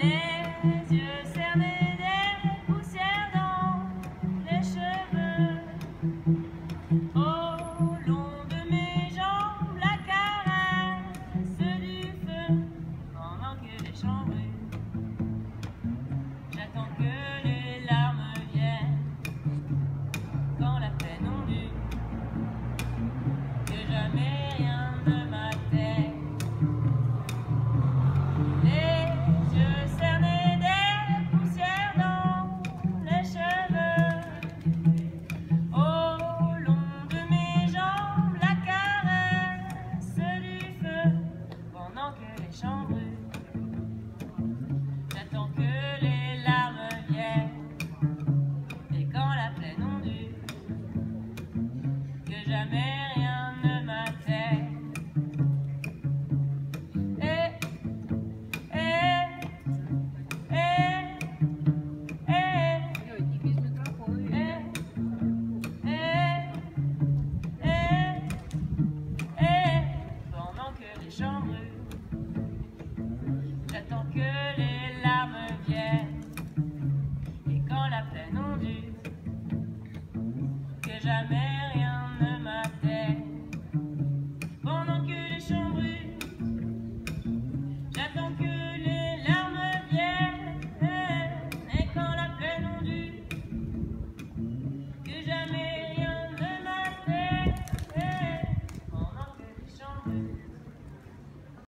Les jamais rien ne m'atteint. Eh, eh, eh, eh, eh, eh, eh, eh, pendant que les gens brûlent, j'attends que les larmes viennent. Et quand la plaine ondule, que jamais